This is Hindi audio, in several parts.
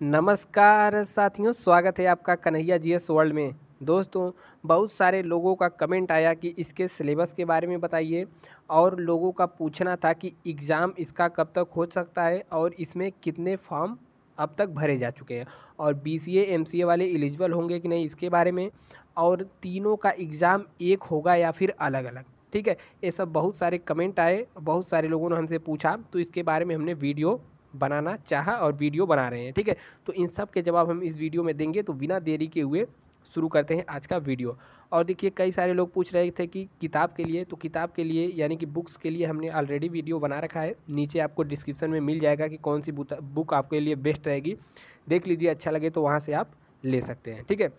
नमस्कार साथियों, स्वागत है आपका कन्हैया जीएस वर्ल्ड में। दोस्तों, बहुत सारे लोगों का कमेंट आया कि इसके सिलेबस के बारे में बताइए और लोगों का पूछना था कि एग्ज़ाम इसका कब तक हो सकता है और इसमें कितने फॉर्म अब तक भरे जा चुके हैं और बी सी एम सी ए वाले एलिजिबल होंगे कि नहीं इसके बारे में और तीनों का एग्ज़ाम एक होगा या फिर अलग अलग ठीक है, ये सब बहुत सारे कमेंट आए, बहुत सारे लोगों ने हमसे पूछा तो इसके बारे में हमने वीडियो बनाना चाहा और वीडियो बना रहे हैं, ठीक है? तो इन सब के जवाब हम इस वीडियो में देंगे तो बिना देरी के हुए शुरू करते हैं आज का वीडियो। और देखिए, कई सारे लोग पूछ रहे थे कि किताब के लिए तो किताब के लिए, यानी कि बुक्स के लिए हमने ऑलरेडी वीडियो बना रखा है। नीचे आपको डिस्क्रिप्शन में मिल जाएगा कि कौन सी बुक आपके लिए बेस्ट रहेगी। देख लीजिए अच्छा लगे तो वहाँ से आप ले सकते हैं, ठीक है?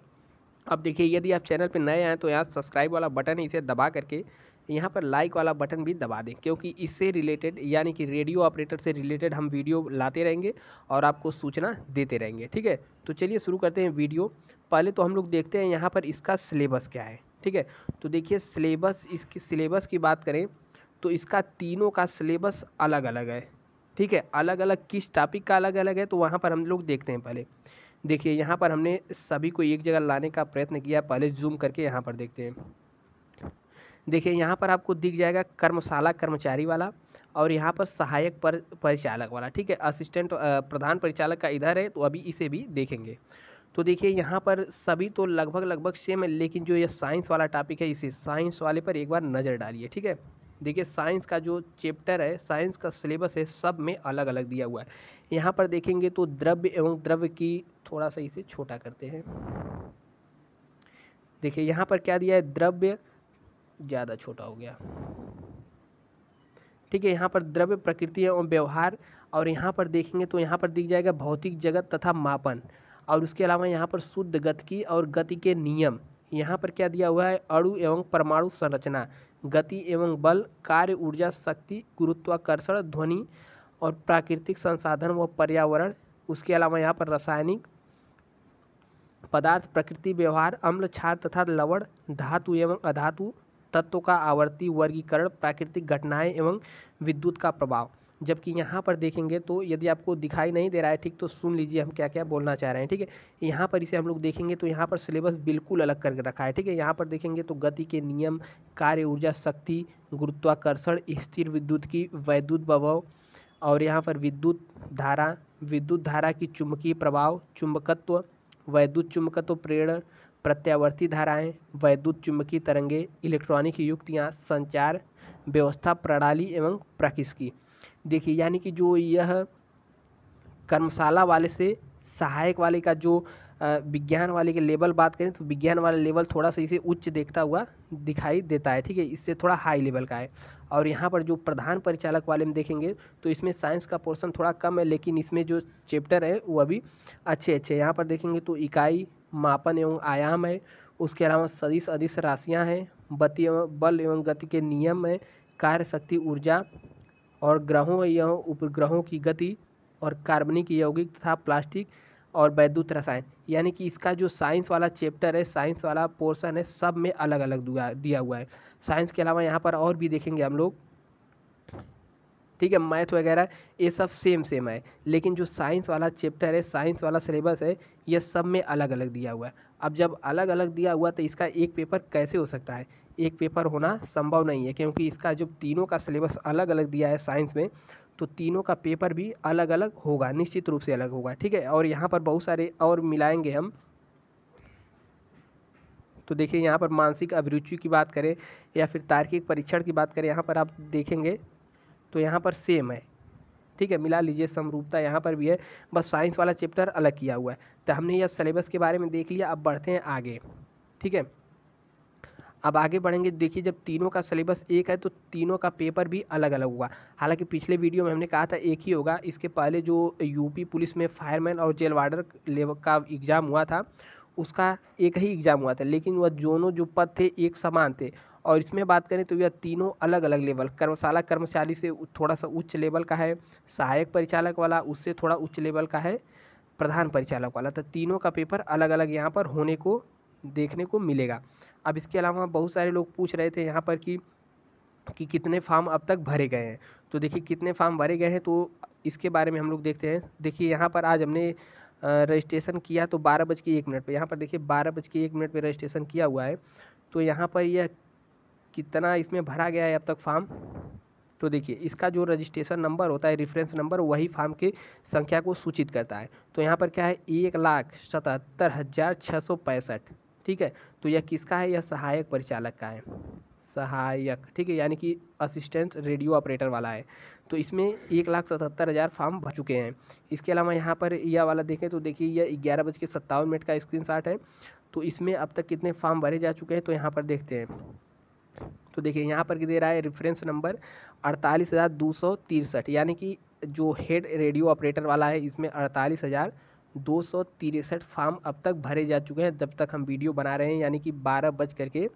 अब देखिए, यदि आप चैनल पर नए आएँ तो यहाँ सब्सक्राइब वाला बटन इसे दबा करके यहाँ पर लाइक वाला बटन भी दबा दें, क्योंकि इससे रिलेटेड यानी कि रेडियो ऑपरेटर से रिलेटेड हम वीडियो लाते रहेंगे और आपको सूचना देते रहेंगे, ठीक है? तो चलिए शुरू करते हैं वीडियो पहले तो हम लोग देखते हैं यहाँ पर इसका सिलेबस क्या है, ठीक है? तो देखिए सिलेबस इसकी सिलेबस की बात करें तो इसका तीनों का सिलेबस अलग अलग है, ठीक है? अलग अलग किस टॉपिक का अलग अलग है तो वहाँ पर हम लोग देखते हैं पहले। देखिए, यहाँ पर हमने सभी को एक जगह लाने का प्रयत्न किया, पहले जूम करके यहाँ पर देखते हैं। देखिए, यहाँ पर आपको दिख जाएगा कर्मशाला कर्मचारी वाला और यहाँ पर सहायक पर परिचालक वाला, ठीक है? असिस्टेंट प्रधान परिचालक का इधर है तो अभी इसे भी देखेंगे। तो देखिए, यहाँ पर सभी तो लगभग लगभग सेम है, लेकिन जो ये साइंस वाला टॉपिक है, इसे साइंस वाले पर एक बार नज़र डालिए, ठीक है? देखिए साइंस का जो चैप्टर है साइंस का सिलेबस है, सब में अलग अलग दिया हुआ है। यहाँ पर देखेंगे तो द्रव्य एवं द्रव्य की थोड़ा सा इसे छोटा करते हैं। देखिए, यहाँ पर क्या दिया है? द्रव्य ज़्यादा छोटा हो गया। ठीक है, यहाँ पर द्रव्य प्रकृति एवं व्यवहार, और यहाँ पर देखेंगे तो यहाँ पर दिख जाएगा भौतिक जगत तथा मापन, और उसके अलावा यहाँ पर शुद्ध गति और गति के नियम। यहाँ पर क्या दिया हुआ है? अणु एवं परमाणु संरचना, गति एवं बल, कार्य, ऊर्जा, शक्ति, गुरुत्वाकर्षण, ध्वनि और प्राकृतिक संसाधन व पर्यावरण। उसके अलावा यहाँ पर रासायनिक पदार्थ, प्रकृति, व्यवहार, अम्ल, क्षार तथा लवण, धातु एवं अधातु तत्व का आवर्ती वर्गीकरण, प्राकृतिक घटनाएँ एवं विद्युत का प्रभाव। जबकि यहाँ पर देखेंगे तो यदि आपको दिखाई नहीं दे रहा है, ठीक तो सुन लीजिए हम क्या क्या बोलना चाह रहे हैं, ठीक है? यहाँ पर इसे हम लोग देखेंगे तो यहाँ पर सिलेबस बिल्कुल अलग करके रखा है, ठीक है? यहाँ पर देखेंगे तो गति के नियम, कार्य ऊर्जा, शक्ति, गुरुत्वाकर्षण, स्थिर विद्युत की वैद्युत प्रभाव और यहाँ पर विद्युत धारा विद्युत धारा की चुंबकीय प्रभाव, चुंबकत्व, वैद्युत चुंबकत्व प्रेरण प्रत्यावर्ती धाराएँ, वैद्युत चुंबकीय तरंगे, इलेक्ट्रॉनिक युक्तियाँ, संचार व्यवस्था प्रणाली एवं प्रकिस्की देखिए, यानी कि जो यह कर्मशाला वाले से सहायक वाले का जो विज्ञान वाले के लेवल बात करें तो विज्ञान वाला लेवल थोड़ा सा इसे उच्च देखता हुआ दिखाई देता है, ठीक है? इससे थोड़ा हाई लेवल का है। और यहाँ पर जो प्रधान परिचालक वाले में देखेंगे तो इसमें साइंस का पोर्शन थोड़ा कम है, लेकिन इसमें जो चैप्टर है वो अभी अच्छे अच्छे यहाँ पर देखेंगे तो इकाई मापन एवं आयाम है। उसके अलावा सदिश अधिश राशियाँ हैं। बति एवं, बल एवं गति के नियम है। कार्य शक्ति ऊर्जा और ग्रहों एवं उपग्रहों की गति और कार्बनिक यौगिक तथा प्लास्टिक और वैद्युत रसायन। यानी कि इसका जो साइंस वाला चैप्टर है, साइंस वाला पोर्शन है, सब में अलग अलग दिया हुआ है। साइंस के अलावा यहाँ पर और भी देखेंगे हम लोग। ठीक है मैथ वगैरह, ये सब सेम सेम है। लेकिन जो साइंस वाला चैप्टर है साइंस वाला सिलेबस है, ये सब में अलग अलग दिया हुआ है। अब जब अलग अलग दिया हुआ तो इसका एक पेपर कैसे हो सकता है? एक पेपर होना संभव नहीं है, क्योंकि इसका जो तीनों का सिलेबस अलग अलग दिया है साइंस में तो तीनों का पेपर भी अलग अलग होगा, निश्चित रूप से अलग होगा, ठीक है? और यहाँ पर बहुत सारे और मिलाएँगे हम। तो देखिए, यहाँ पर मानसिक अभिरुचि की बात करें या फिर तार्किक परीक्षण की बात करें, यहाँ पर आप देखेंगे तो यहाँ पर सेम है। ठीक है, मिला लीजिए, समरूपता यहाँ पर भी है। बस साइंस वाला चैप्टर अलग किया हुआ है। तो हमने यह सिलेबस के बारे में देख लिया, अब बढ़ते हैं आगे। ठीक है? अब आगे बढ़ेंगे। देखिए, जब तीनों का सिलेबस एक है तो तीनों का पेपर भी अलग अलग होगा हालाँकि पिछले वीडियो में हमने कहा था एक ही होगा। इसके पहले जो यूपी पुलिस में फायरमैन और जेल वार्डर लेवल का एग्ज़ाम हुआ था उसका एक ही एग्ज़ाम हुआ था, लेकिन वह दोनों जो पद थे एक समान थे। और इसमें बात करें तो यह तीनों अलग अलग लेवल कर्मशाला कर्मचारी से थोड़ा सा उच्च लेवल का है, सहायक परिचालक वाला उससे थोड़ा उच्च लेवल का है, प्रधान परिचालक वाला। तो तीनों का पेपर अलग अलग यहाँ पर होने को, देखने को मिलेगा। अब इसके अलावा बहुत सारे लोग पूछ रहे थे यहाँ पर कि कि कितने फार्म अब तक भरे गए हैं। तो देखिए कितने फार्म भरे गए हैं तो इसके बारे में हम लोग देखते हैं। देखिए यहाँ पर आज हमने रजिस्ट्रेशन किया तो बारह बज के एक मिनट पर यहाँ पर देखिए, बारह बज के एक मिनट पर रजिस्ट्रेशन किया हुआ है। तो यहाँ पर यह कितना इसमें भरा गया है अब तक फॉर्म? तो देखिए, इसका जो रजिस्ट्रेशन नंबर होता है, रेफरेंस नंबर, वही फार्म की संख्या को सूचित करता है। तो यहाँ पर क्या है? एक लाख सतहत्तर हज़ार छः सौ पैंसठ। ठीक है? तो यह किसका है? यह सहायक परिचालक का है। सहायक, ठीक है? यानी कि असिस्टेंट रेडियो ऑपरेटर वाला है। तो इसमें एक लाख सतहत्तर हज़ार फॉर्म भर चुके हैं। इसके अलावा यहाँ पर यह वाला देखें तो देखिए, यह ग्यारह बज के सत्तावन मिनट का स्क्रीन शॉट है। तो इसमें अब तक कितने फॉर्म भरे जा चुके हैं तो यहाँ पर देखते हैं। तो देखिए, यहाँ पर दे रहा है रेफरेंस नंबर अड़तालीस हज़ार दो सौ तिरसठ। यानी कि जो हेड रेडियो ऑपरेटर वाला है, इसमें अड़तालीस हज़ार दो सौ तिरसठ फार्म अब तक भरे जा चुके हैं। जब तक हम वीडियो बना रहे हैं, यानी कि बारह बज करके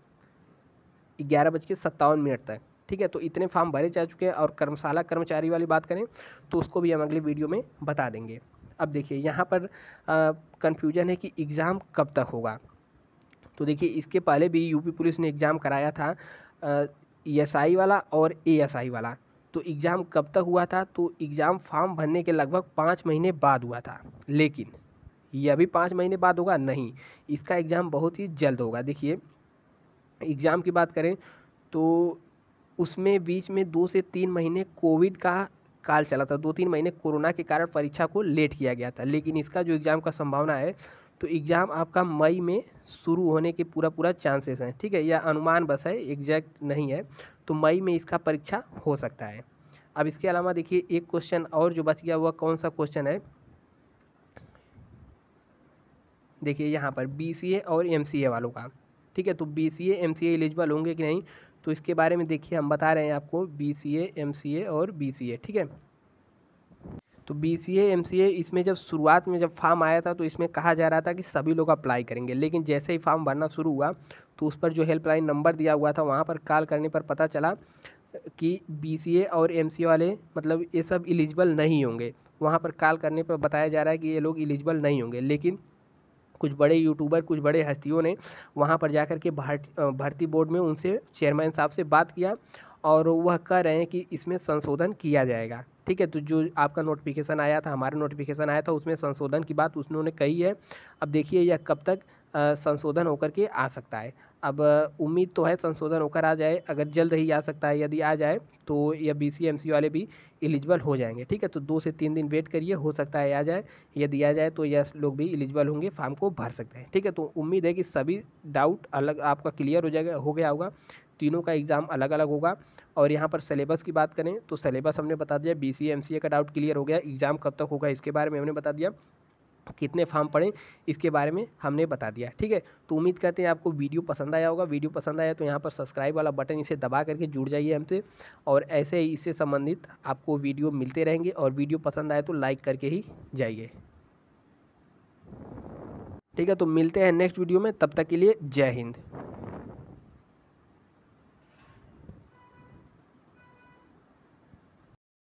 ग्यारह बज के सत्तावन मिनट तक, ठीक है? तो इतने फार्म भरे जा चुके हैं और कर्मशाला कर्मचारी वाली बात करें तो उसको भी हम अगले वीडियो में बता देंगे। अब देखिए, यहाँ पर कन्फ्यूज़न है कि एग्ज़ाम कब तक होगा। तो देखिए, इसके पहले भी यूपी पुलिस ने एग्ज़ाम कराया था ई एस आई वाला और ए एस आई वाला। तो एग्ज़ाम कब तक हुआ था? तो एग्ज़ाम फॉर्म भरने के लगभग पाँच महीने बाद हुआ था। लेकिन ये अभी पाँच महीने बाद होगा? नहीं। इसका एग्ज़ाम बहुत ही जल्द होगा। देखिए एग्ज़ाम की बात करें तो उसमें बीच में दो से तीन महीने कोविड का काल चला था। दो तीन महीने कोरोना के कारण परीक्षा को लेट किया गया था। लेकिन इसका जो एग्ज़ाम का संभावना है तो एग्ज़ाम आपका मई में शुरू होने के पूरा पूरा चांसेस हैं, ठीक है? यह अनुमान बस है, एग्जैक्ट नहीं है तो मई में इसका परीक्षा हो सकता है। अब इसके अलावा देखिए, एक क्वेश्चन और जो बच गया हुआ कौन सा क्वेश्चन है? देखिए, यहाँ पर BCA और MCA वालों का। ठीक है तो B C M C eligible होंगे कि नहीं? तो इसके बारे में देखिए, हम बता रहे हैं आपको बी सी एम सी और बी सी ठीक है? तो बी सी एम सी इसमें जब शुरुआत में जब फॉर्म आया था तो इसमें कहा जा रहा था कि सभी लोग अप्लाई करेंगे। लेकिन जैसे ही फॉर्म भरना शुरू हुआ तो उस पर जो हेल्पलाइन नंबर दिया हुआ था, वहाँ पर कॉल करने पर पता चला कि BCA और एम वाले मतलब ये सब एलिजिबल नहीं होंगे। वहाँ पर कॉल करने पर बताया जा रहा है कि ये लोग एलिजिबल नहीं होंगे। लेकिन कुछ बड़े यूट्यूबर कुछ बड़े हस्तियों ने वहाँ पर जाकर के भर्ती बोर्ड में उनसे चेयरमैन साहब से बात किया और वह कह रहे हैं कि इसमें संशोधन किया जाएगा। ठीक है तो जो आपका नोटिफिकेशन आया था, हमारा नोटिफिकेशन आया था, उसमें संशोधन की बात उन्होंने कही है। अब देखिए यह कब तक संशोधन होकर के आ सकता है। अब उम्मीद तो है संशोधन होकर आ जाए, अगर जल्द ही आ सकता है, यदि आ जाए तो यह बी सी एम सी वाले भी एलिजिबल हो जाएँगे, ठीक है? तो दो से तीन दिन वेट करिए, हो सकता है आ जाए, यदि आ जाए तो यह लोग भी एलिजिबल होंगे फॉर्म को भर सकते हैं, ठीक है? तो उम्मीद है कि सभी डाउट अलग आपका क्लियर हो जाएगा, हो गया होगा, तीनों का एग्ज़ाम अलग अलग होगा, और यहाँ पर सिलेबस की बात करें तो सिलेबस हमने बता दिया बी सी एम सी का डाउट क्लियर हो गया एग्ज़ाम कब तक होगा इसके बारे में हमने बता दिया कितने फार्म पड़े इसके बारे में हमने बता दिया। ठीक है? तो उम्मीद करते हैं आपको वीडियो पसंद आया होगा। वीडियो पसंद आया तो यहाँ पर सब्सक्राइब वाला बटन इसे दबा करके जुड़ जाइए हमसे और ऐसे ही इससे संबंधित आपको वीडियो मिलते रहेंगे और वीडियो पसंद आए तो लाइक करके ही जाइए। ठीक है? तो मिलते हैं नेक्स्ट वीडियो में। तब तक के लिए जय हिंद।